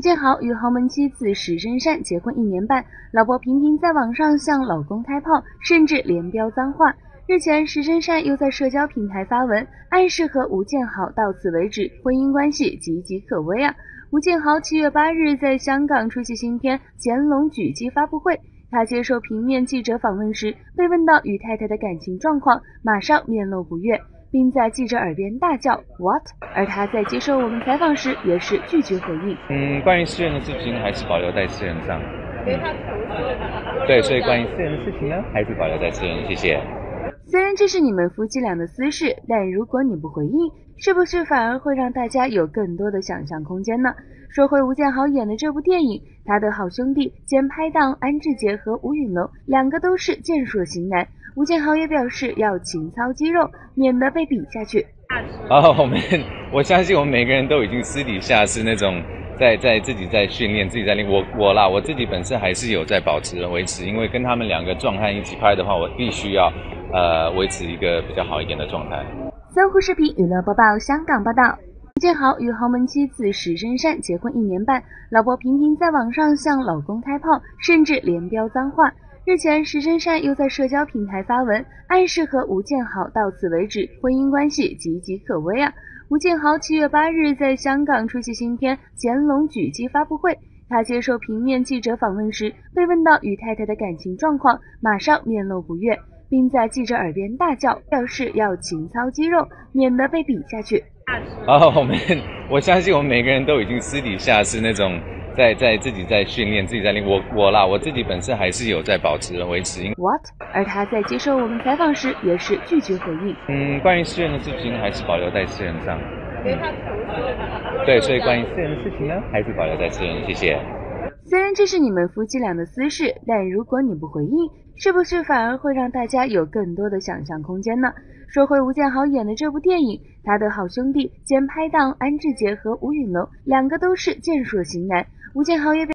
吴建豪与豪门妻子石贞善结婚一年半，老婆频频在网上向老公开炮，甚至连飙脏话。日前，石贞善又在社交平台发文，暗示和吴建豪到此为止，婚姻关系岌岌可危啊！吴建豪七月八日在香港出席新片《乾隆狙击》发布会，他接受平面记者访问时，被问到与太太的感情状况，马上面露不悦。并在记者耳边大叫 “what”，而他在接受我们采访时也是拒绝回应。嗯，关于私人的事情还是保留在私人上。对，所以关于私人的事情呢，还是保留在私人。谢谢。虽然这是你们夫妻俩的私事，但如果你不回应，是不是反而会让大家有更多的想象空间呢？说回吴建豪演的这部电影，他的好兄弟兼拍档安志杰和吴允龙两个都是健硕型男。吴建豪也表示要勤操肌肉，免得被比下去。啊，我们我相信我们每个人都已经私底下是那种在在自己在训练，自己在练。我我啦，我自己本身还是有在保持维持，因为跟他们两个壮汉一起拍的话，我必须要呃维持一个比较好一点的状态。搜狐视频娱乐播报，香港报道。吴建豪与豪门妻子石珊珊结婚一年半，老婆频频在网上向老公开炮，甚至连飙脏话。日前，石珊珊又在社交平台发文，暗示和吴建豪到此为止，婚姻关系岌岌可危啊！吴建豪七月八日在香港出席新片《乾隆狙击》发布会，他接受平面记者访问时，被问到与太太的感情状况，马上面露不悦，并在记者耳边大叫，表示要勤操肌肉，免得被比下去。啊，我们我相信我们每个人都已经私底下是那种。在在自己在训练，自己在练。我我啦，我自己本身还是有在保持维持。What？而他在接受我们采访时也是拒绝回应。嗯，关于私人的事情还是保留在私人上。对，所以关于私人的事情呢，还是保留在私人。谢谢。虽然这是你们夫妻俩的私事，但如果你不回应，是不是反而会让大家有更多的想象空间呢？说回吴建豪演的这部电影，他的好兄弟兼拍档安志杰和吴允龙两个都是健硕型男。吴建豪也表。